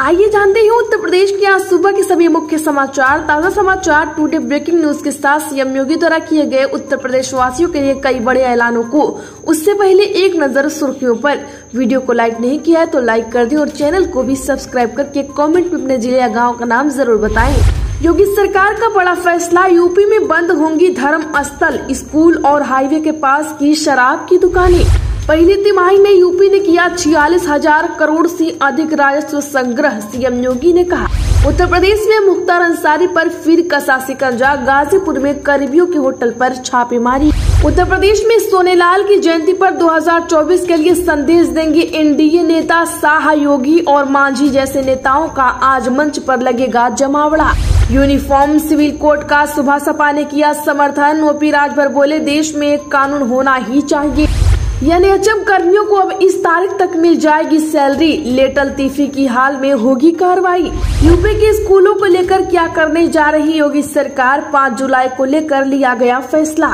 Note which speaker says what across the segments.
Speaker 1: आइए जानते हैं उत्तर प्रदेश के आज सुबह के सभी मुख्य समाचार। ताज़ा समाचार, टूडे ब्रेकिंग न्यूज़ के साथ सीएम योगी द्वारा किए गए उत्तर प्रदेश वासियों के लिए कई बड़े ऐलानों को। उससे पहले एक नज़र सुर्खियों पर। वीडियो को लाइक नहीं किया है तो लाइक कर दें और चैनल को भी सब्सक्राइब करके कमेंट में अपने ज़िले या गाँव का नाम ज़रूर बताएँ। योगी सरकार का बड़ा फैसला, यूपी में बंद होंगी धर्म स्थल, स्कूल और हाईवे के पास की शराब की दुकानें। पहली तिमाही में यूपी ने किया छियालीस हज़ार करोड़ से अधिक राजस्व संग्रह, सीएम योगी ने कहा। उत्तर प्रदेश में मुख्तार अंसारी पर फिर कसा सिकंजा, गाजीपुर में करीबियों के होटल पर छापेमारी। उत्तर प्रदेश में सोनेलाल की जयंती पर 2024 के लिए संदेश देंगे एनडीए नेता शाह योगी और मांझी जैसे नेताओं का आज मंच पर लगेगा जमावड़ा। यूनिफॉर्म सिविल कोड का सुबह सपा ने किया समर्थन, ओपी राजभर बोले, देश में एक कानून होना ही चाहिए। यानी अचम कर्मियों को अब इस तारीख तक मिल जाएगी सैलरी। लेटल तीफी की हाल में होगी कार्रवाई। यूपी के स्कूलों को लेकर क्या करने जा रही योगी सरकार? 5 जुलाई को लेकर लिया गया फैसला।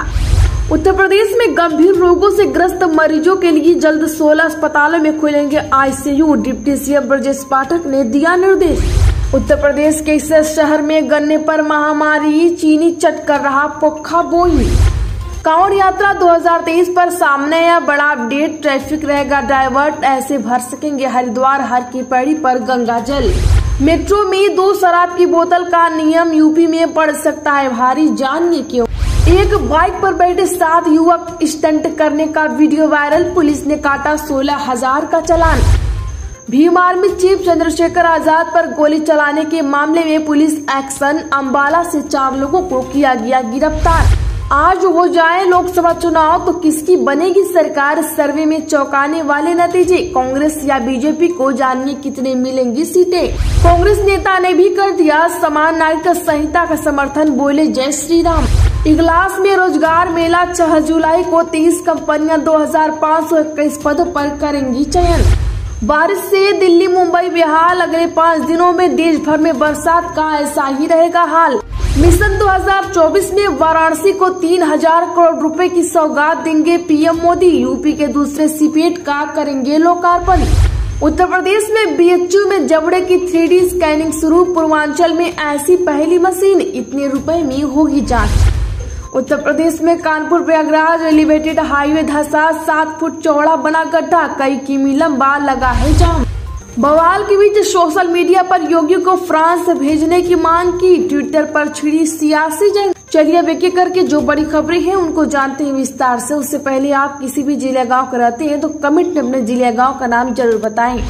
Speaker 1: उत्तर प्रदेश में गंभीर रोगों से ग्रस्त मरीजों के लिए जल्द 16 अस्पतालों में खुलेंगे ICU. Deputy CM Brajesh Pathak ने दिया निर्देश। उत्तर प्रदेश के इस शहर में गन्ने पर महामारी, चीनी चट कर रहा पोखा बोई। कांवड़ यात्रा 2023 पर सामने आया। बड़ा अपडेट, ट्रैफ़िक रहेगा डाइवर्ट ऐसे भर सकेंगे हरिद्वार, हर की पैड़ी पर गंगा जल। मेट्रो में दो शराब की बोतल का नियम यूपी में पड़ सकता है भारी जानिए क्यों? एक बाइक पर बैठे सात युवक स्टंट करने का वीडियो वायरल, पुलिस ने काटा सोलह हज़ार का चलान। भीम आर्मी चीफ चंद्रशेखर आज़ाद पर गोली चलाने के मामले में पुलिस एक्शन अम्बाला से चार लोगों को किया गया गिरफ़्तार। आज हो जाए लोकसभा चुनाव तो किसकी बनेगी सरकार सर्वे में चौंकाने वाले नतीजे? कांग्रेस या बीजेपी को जानिए कितने मिलेंगी सीटें? कांग्रेस नेता ने भी कर दिया समान नागरिक संहिता का समर्थन, बोले जय श्री राम इगलास में रोज़गार मेला, छह जुलाई को तेईस कंपनियाँ दो हज़ार पाँच सौ इक्कीस पदों पर करेंगी चयन। बारिश से दिल्ली, मुंबई, बिहार अगले पाँच दिनों में देश भर में बरसात का ऐसा ही रहेगा हाल। मिशन 2024 में वाराणसी को तीन हज़ार करोड़ रुपए की सौगात देंगे पीएम मोदी। यूपी के दूसरे सीपेट का करेंगे लोकार्पण। उत्तर प्रदेश में बीएचयू में जबड़े की थ्री स्कैनिंग शुरू। पूर्वांचल में ऐसी पहली मशीन। इतने रुपए में होगी जाँच। उत्तर प्रदेश में कानपुर, प्रयागराज, एलिवेटेड हाईवे धसा, सात फुट चौड़ा बना गड्ढा। कई किमी लंबा लगा है जाम। बवाल के बीच सोशल मीडिया पर योगी को फ्रांस भेजने की मांग की। ट्विटर पर छिड़ी सियासी जंग। चलिए अब एक करके जो बड़ी खबरें हैं, उनको जानते हैं विस्तार से। उससे पहले आप किसी भी ज़िले गाँव के रहते हैं तो कमेंट में अपने ज़िले गाँव का नाम ज़रूर बताएँ।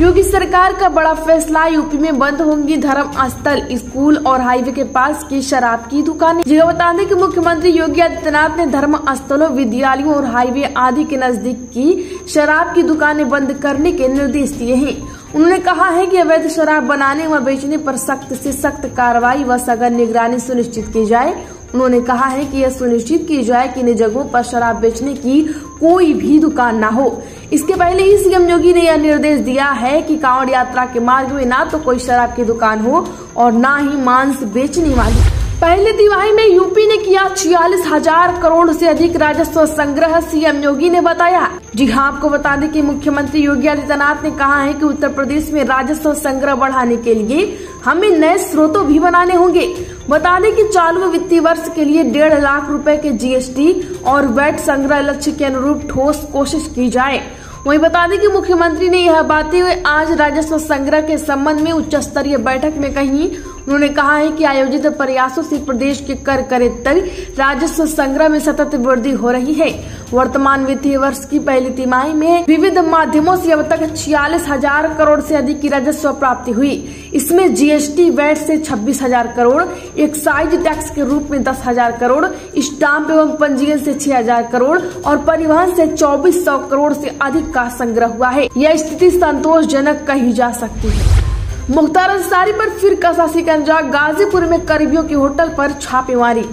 Speaker 1: योगी सरकार का बड़ा फैसला, यूपी में बंद होंगी धर्म स्थल, स्कूल और हाईवे के पास की शराब की दुकानें। जगह बता दें कि मुख्यमंत्री योगी आदित्यनाथ ने धर्म स्थलों, विद्यालयों और हाईवे आदि के नज़दीक की शराब की दुकानें बंद करने के निर्देश दिए हैं। उन्होंने कहा है कि अवैध शराब बनाने व बेचने पर सख्त से सख्त कार्रवाई व सघन निगरानी सुनिश्चित की जाए। उन्होंने कहा है कि यह सुनिश्चित की जाए कि इन जगहों पर शराब बेचने की कोई भी दुकान न हो। इसके पहले ही सीएम योगी ने यह निर्देश दिया है कि कांवड़ यात्रा के मार्ग में न तो कोई शराब की दुकान हो और न ही मांस बेचने वाली। पहले तिमाही में यूपी ने किया छियालीस हज़ार करोड़ से अधिक राजस्व संग्रह, सीएम योगी ने बताया। जी हाँ आपको बता दें कि मुख्यमंत्री योगी आदित्यनाथ ने कहा है कि उत्तर प्रदेश में राजस्व संग्रह बढ़ाने के लिए हमें नए स्रोतों भी बनाने होंगे। बता दें कि चालू वित्तीय वर्ष के लिए डेढ़ लाख रुपए के जीएसटी और वैट संग्रह लक्ष्य के अनुरूप ठोस कोशिश की जाए। वहीं बता दें कि मुख्यमंत्री ने यह बातें हुए आज राजस्व संग्रह के संबंध में उच्च स्तरीय बैठक में कही उन्होंने कहा है कि आयोजित प्रयासों से प्रदेश के कर करेत्तर राजस्व संग्रह में सतत वृद्धि हो रही है। वर्तमान वित्तीय वर्ष की पहली तिमाही में विविध माध्यमों से अब तक छियालीस हज़ार करोड़ से अधिक की राजस्व प्राप्ति हुई। इसमें जीएसटी वैट से छब्बीस हज़ार करोड़, एक्साइज टैक्स के रूप में दस हज़ार करोड़, स्टाम्प एवं पंजीयन से छह हज़ार करोड़ और परिवहन से चौबीस सौ करोड़ से अधिक का संग्रह हुआ है। यह स्थिति संतोषजनक कही जा सकती है। मुख्तार अंसारी पर फिर कसा सिकंजा गाजीपुर में करीबियों के होटल पर छापेमारी।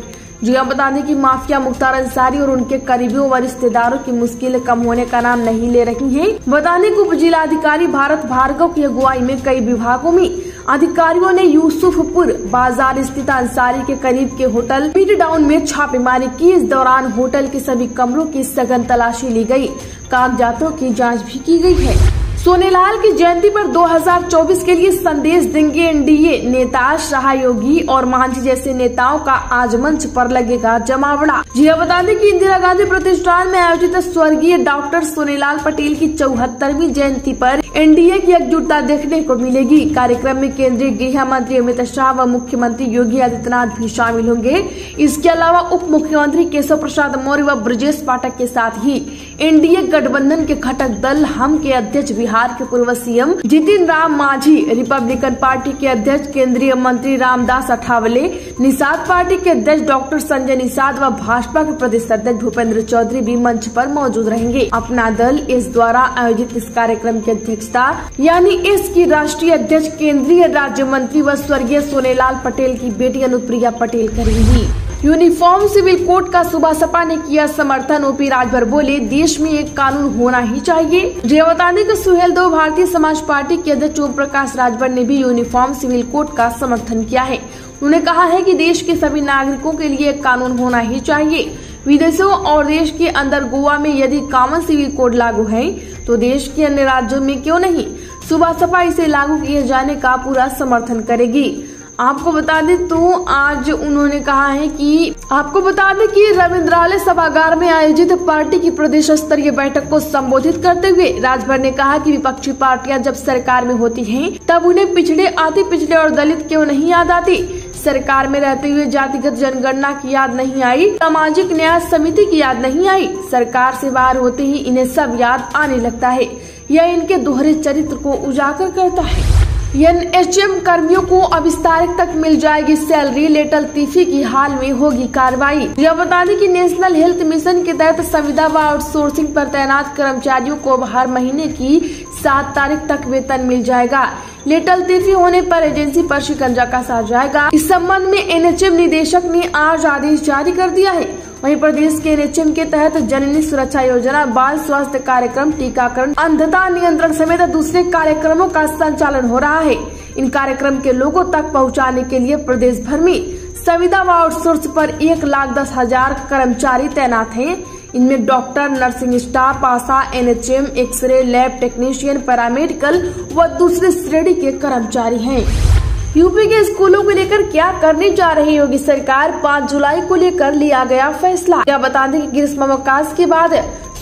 Speaker 1: जी हाँ बता दें कि माफिया मुख्तार अंसारी और उनके करीबियों व रिश्तेदारों की मुश्किल कम होने का नाम नहीं ले रही है। बताने को उप जिलाधिकारी भारत भार्गव की अगुवाई में कई विभागों में अधिकारियों ने यूसुफपुर बाज़ार स्थित अंसारी के करीब के होटल पीट डाउन में छापेमारी की। इस दौरान होटल के सभी कमरों की सघन तलाशी ली गई। कागजातों की जाँच भी की गई है। सोनेलाल की जयंती पर 2024 के लिए संदेश देंगे एनडीए नेता शाह योगी और मांझी जैसे नेताओं का आज मंच पर लगेगा जमावड़ा। जी हाँ बता दें कि इंदिरा गांधी प्रतिष्ठान में आयोजित स्वर्गीय डॉक्टर सोनेलाल पटेल की चौहत्तरवीं जयंती पर एनडीए की एकजुटता देखने को मिलेगी। कार्यक्रम में केंद्रीय गृह मंत्री अमित शाह व मुख्यमंत्री योगी आदित्यनाथ भी शामिल होंगे। इसके अलावा उप मुख्यमंत्री केशव प्रसाद मौर्य व ब्रजेश पाठक के साथ ही एनडीए गठबंधन के घटक दल हम के अध्यक्ष बिहार के पूर्व CM Jitin Ram Manjhi, Republican party के अध्यक्ष केंद्रीय मंत्री रामदास अठावले, निषाद पार्टी के अध्यक्ष डॉक्टर संजय निषाद व भाजपा के प्रदेश अध्यक्ष भूपेंद्र चौधरी भी मंच पर मौजूद रहेंगे। अपना दल इस द्वारा आयोजित इस कार्यक्रम की अध्यक्षता यानी इसकी राष्ट्रीय अध्यक्ष, केंद्रीय राज्य मंत्री व स्वर्गीय सोनेलाल पटेल की बेटी अनुप्रिया पटेल करेंगी। यूनिफॉर्म सिविल कोड का सुबह सपा ने किया समर्थन। ओपी राजभर बोले, देश में एक कानून होना ही चाहिए। जयवतानी के सुहेल दो भारतीय समाज पार्टी के अध्यक्ष ओम प्रकाश राजभर ने भी यूनिफॉर्म सिविल कोड का समर्थन किया है। उन्होंने कहा है कि देश के सभी नागरिकों के लिए एक कानून होना ही चाहिए। विदेशों और देश के अंदर गोवा में यदि कॉमन सिविल कोड लागू है तो देश के अन्य राज्यों में क्यों नहीं? सुबह सपा इसे लागू किए जाने का पूरा समर्थन करेगी। आपको बता दें तो आज उन्होंने कहा है कि आपको बता दें कि रविंद्रालय सभागार में आयोजित पार्टी की प्रदेश स्तरीय बैठक को संबोधित करते हुए राजभर ने कहा कि विपक्षी पार्टियाँ जब सरकार में होती हैं, तब उन्हें पिछड़े आते पिछड़े और दलित क्यों नहीं याद आती? सरकार में रहते हुए जातिगत जनगणना की याद नहीं आई, सामाजिक न्याय समिति की याद नहीं आई, सरकार से बाहर होते ही इन्हें सब याद आने लगता है। यह इनके दोहरे चरित्र को उजागर करता है। एन एच एम कर्मियों को अब इस तारीख तक मिल जाएगी सैलरी, लेटल तीफी की हाल में होगी कार्रवाई। यह बता दें कि नेशनल हेल्थ मिशन के तहत संविदा व आउटसोर्सिंग पर तैनात कर्मचारियों को हर महीने की सात तारीख तक वेतन मिल जाएगा। लेटल तिथि होने पर एजेंसी पर शिकंजा कसा जाएगा। इस संबंध में एनएचएम निदेशक ने आज आदेश जारी कर दिया है। वहीं प्रदेश के एनएचएम के तहत जननी सुरक्षा योजना, बाल स्वास्थ्य कार्यक्रम, टीकाकरण, अंधता नियंत्रण समेत दूसरे कार्यक्रमों का संचालन हो रहा है। इन कार्यक्रम के लोगों तक पहुँचाने के लिए प्रदेश भर में संविदा व आउटसोर्स पर एक लाख दस हज़ार कर्मचारी तैनात हैं। इनमें doctor, nursing staff, ASHA, NHM, x ray, lab technician, paramedical व दूसरे श्रेणी के कर्मचारी हैं। यूपी के स्कूलों को लेकर क्या करने जा रही होगी सरकार? 5 जुलाई को लेकर लिया गया फैसला। क्या बता दें कि ग्रीष्मावकाश के बाद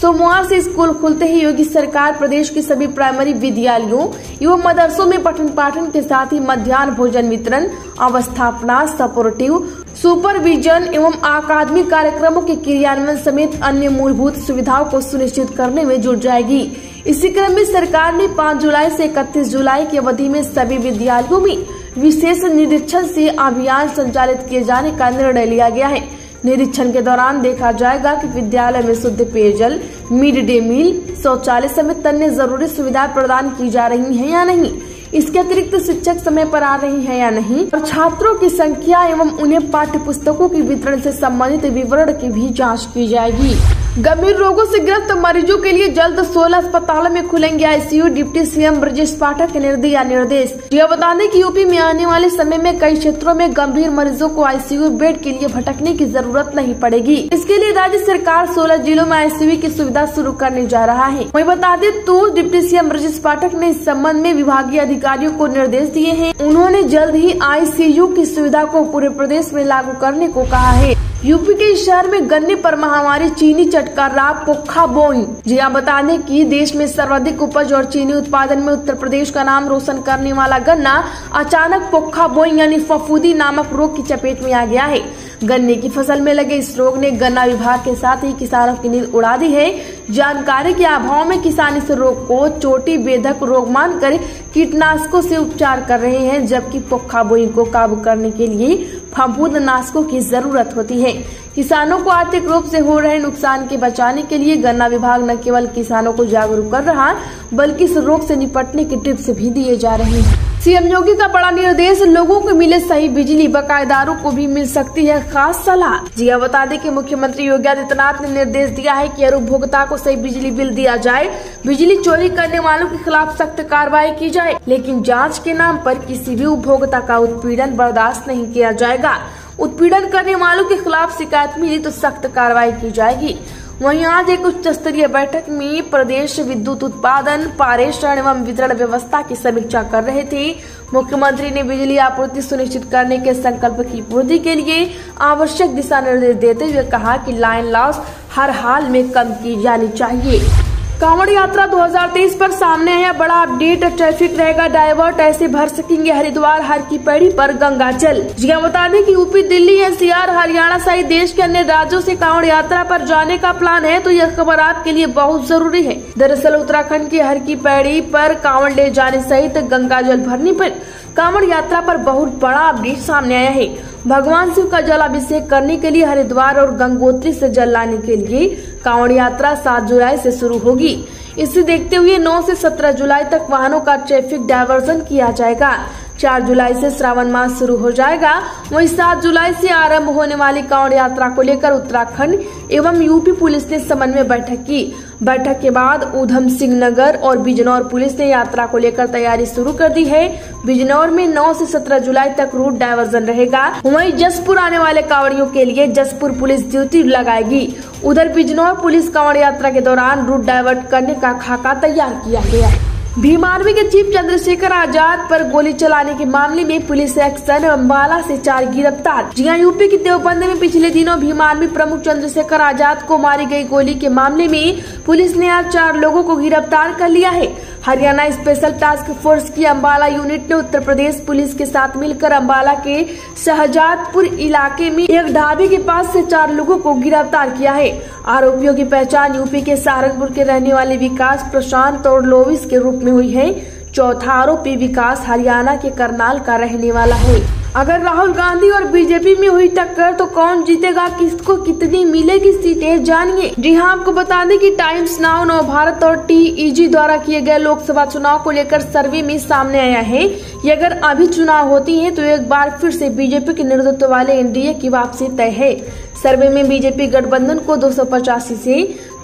Speaker 1: सोमवार से स्कूल खुलते ही योगी सरकार प्रदेश के सभी प्राइमरी विद्यालयों एवं मदरसों में पठन पाठन के साथ ही मध्यान्ह भोजन वितरण, अवस्थापना सपोर्टिव सुपरविजन एवं अकादमिक कार्यक्रमों के क्रियान्वयन समेत अन्य मूलभूत सुविधाओं को सुनिश्चित करने में जुट जाएगी। इसी क्रम में सरकार ने 5 जुलाई से 31 जुलाई की अवधि में सभी विद्यालयों में विशेष निरीक्षण से अभियान संचालित किए जाने का निर्णय लिया गया है। निरीक्षण के दौरान देखा जाएगा कि विद्यालय में शुद्ध पेयजल, मिड डे मील, शौचालय समेत अन्य ज़रूरी सुविधाएँ प्रदान की जा रही है या नहीं? इसके अतिरिक्त शिक्षक समय पर आ रहे हैं या नहीं? और छात्रों की संख्या एवं उन्हें पाठ्य पुस्तकों के वितरण से संबंधित विवरण की भी जाँच की जाएगी। गंभीर रोगों से ग्रस्त मरीजों के लिए जल्द 16 अस्पतालों में खुलेंगे ICU, deputy CM Brajesh Pathak के निर्दिया निर्देश। यह बता दें कि यूपी में आने वाले समय में कई क्षेत्रों में गंभीर मरीजों को आईसीयू बेड के लिए भटकने की ज़रूरत नहीं पड़ेगी। इसके लिए राज्य सरकार 16 जिलों में आईसीयू की सुविधा शुरू करने जा रहा है। वही बता दें तो डिप्टी सीएम ब्रजेश पाठक ने इस संबंध में विभागीय अधिकारियों को निर्देश दिए है। उन्होंने जल्द ही आईसीयू की सुविधा को पूरे प्रदेश में लागू करने को कहा है। यूपी के शहर में गन्ने पर महामारी, चीनी चटका रहा पोखा बोई। जी हाँ बता दें कि देश में सर्वाधिक उपज और चीनी उत्पादन में उत्तर प्रदेश का नाम रोशन करने वाला गन्ना अचानक पोखा बोई, यानी फफूदी नामक रोग की चपेट में आ गया है। गन्ने की फ़सल में लगे इस रोग ने गन्ना विभाग के साथ ही किसानों की नींद उड़ा दी है। जानकारी के अभाव में किसान इस रोग को चोटी बेधक रोग मानकर कीटनाशकों से उपचार कर रहे हैं, जबकि पोखा बोई को काबू करने के लिए फफूद नाशकों की ज़रूरत होती है। किसानों को आर्थिक रूप से हो रहे नुकसान के बचाने के लिए गन्ना विभाग न केवल किसानों को जागरूक कर रहा, बल्कि इस रोग से निपटने के टिप्स भी दिए जा रहे हैं। सीएम योगी का बड़ा निर्देश, लोगों को मिले सही बिजली, बकायेदारों को भी मिल सकती है खास सलाह। जी हाँ बता दें कि मुख्यमंत्री योगी आदित्यनाथ ने निर्देश दिया है कि उपभोक्ता को सही बिजली बिल दिया जाए। बिजली चोरी करने वालों के खिलाफ सख्त कार्रवाई की जाए, लेकिन जाँच के नाम पर किसी भी उपभोक्ता का उत्पीड़न बर्दाश्त नहीं किया जाएगा। उत्पीड़न करने वालों के खिलाफ शिकायत मिली तो सख्त कार्रवाई की जाएगी। वहीं आज एक उच्च स्तरीय बैठक में प्रदेश विद्युत उत्पादन, पारेषण एवं वितरण व्यवस्था की समीक्षा कर रहे थे। मुख्यमंत्री ने बिजली आपूर्ति सुनिश्चित करने के संकल्प की पूर्ति के लिए आवश्यक दिशा निर्देश देते हुए कहा कि लाइन लॉस हर हाल में कम की जानी चाहिए। कांवड़ यात्रा 2023 पर सामने आया बड़ा अपडेट, ट्रैफ़िक रहेगा डाइवर्ट ऐसे भर सकेंगे हरिद्वार, हर की पैड़ी पर गंगा जल। जी बता दें कि यूपी, दिल्ली, एनसीआर, हरियाणा सहित देश के अन्य राज्यों से कांवड़ यात्रा पर जाने का प्लान है तो यह खबर आपके लिए बहुत ज़रूरी है। दरअसल उत्तराखंड की हर की पैड़ी पर कांवड़ ले जाने सहित गंगा जल भरने पर कांवड़ यात्रा पर बहुत बड़ा अपडेट सामने आया है। भगवान शिव का जल अभिषेक करने के लिए हरिद्वार और गंगोत्री से जल लाने के लिए कांवड़ यात्रा सात जुलाई से शुरू होगी। इसे देखते हुए 9 से 17 जुलाई तक वाहनों का ट्रैफ़िक डायवर्जन किया जाएगा। चार जुलाई से श्रावण मास शुरू हो जाएगा। वहीं सात जुलाई से आरंभ होने वाली कांवड़ यात्रा को लेकर उत्तराखंड एवं यूपी पुलिस ने समन्वय बैठक की। बैठक के बाद उधम सिंह नगर और बिजनौर पुलिस ने यात्रा को लेकर तैयारी शुरू कर दी है। बिजनौर में 9 से 17 जुलाई तक रूट डायवर्जन रहेगा। वहीं जसपुर आने वाले कांवड़ियों के लिए जसपुर पुलिस ड्यूटी लगाएगी। उधर बिजनौर पुलिस कांवड़ यात्रा के दौरान रूट डाइवर्ट करने का खाका तैयार किया गया। भीम आर्मी के चीफ चंद्रशेखर आज़ाद पर गोली चलाने के मामले में पुलिस एक्शन अम्बाला से चार गिरफ़्तार। जी हाँ, यूपी के देवबंद में पिछले दिनों भीम आर्मी प्रमुख चंद्रशेखर आज़ाद को मारी गई गोली के मामले में पुलिस ने आज चार लोगों को गिरफ़्तार कर लिया है। हरियाणा स्पेशल टास्क फोर्स की अम्बाला यूनिट ने उत्तर प्रदेश पुलिस के साथ मिलकर अम्बाला के शहजादपुर इलाके में एक ढाबे के पास से चार लोगों को गिरफ़्तार किया है। आरोपियों की पहचान यूपी के सहारनपुर के रहने वाले विकास प्रशांत और लोविस के रूप में हुई है। चौथा आरोपी विकास हरियाणा के करनाल का रहने वाला है। अगर राहुल गांधी और बीजेपी में हुई टक्कर तो कौन जीतेगा? किसको कितनी मिलेगी सीटें? जानिए। जी हाँ आपको बता दें कि टाइम्स नाउ, नव भारत और टीईजी द्वारा किए गए लोकसभा चुनाव को लेकर सर्वे में सामने आया है। कि अगर अभी चुनाव होती है तो एक बार फिर से बीजेपी के नेतृत्व वाले एनडीए की वापसी तय है। सर्वे में बीजेपी गठबंधन को दो से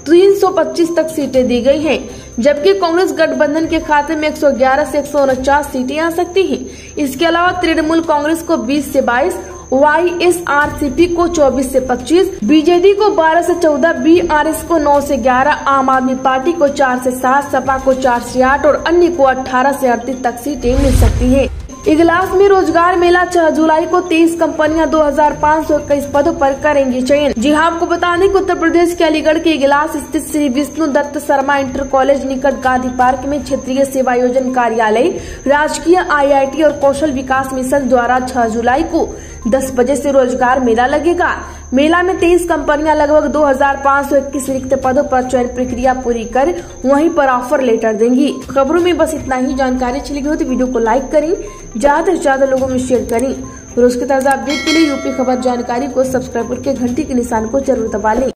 Speaker 1: 325 तक सीटें दी गई हैं, जबकि कांग्रेस गठबंधन के खाते में 111 से एक सौ उनचास सीटें आ सकती हैं। इसके अलावा तृणमूल कांग्रेस को 20 से 22, Y S R C P को 24 से 25, बीजेडी को 12 से 14, बी आर एस को 9 से 11, आम आदमी पार्टी को 4 से 7, सपा को 4 से 8 और अन्य को 18 से अड़तीस तक सीटें मिल सकती हैं। इगलास में रोज़गार मेला छह जुलाई को तेईस कंपनियाँ दो हज़ार पाँच सौ इक्कीस पदों पर करेंगी चयन। जी हाँ आपको बता दें उत्तर प्रदेश के अलीगढ़ के इगलास स्थित श्री विष्णु दत्त शर्मा इंटर कॉलेज निकट गांधी पार्क में क्षेत्रीय सेवा योजन कार्यालय, राजकीय आईआईटी और कौशल विकास मिशन द्वारा छह जुलाई को दस बजे ऐसी रोज़गार मेला लगेगा। मेला में तेईस कंपनियाँ लगभग दो हज़ार पाँच सौ इक्कीस रिक्त पदों पर चयन प्रक्रिया पूरी कर वहीं पर ऑफ़र लेटर देंगी। खबरों में बस इतना ही। जानकारी चली गई हो तो वीडियो को लाइक करें, ज़्यादा से ज़्यादा लोगों में शेयर करें। रोज के ताज़ा अपडेट के लिए यूपी खबर जानकारी को सब्सक्राइब करके घंटी के निशान को ज़रूर दबा लें।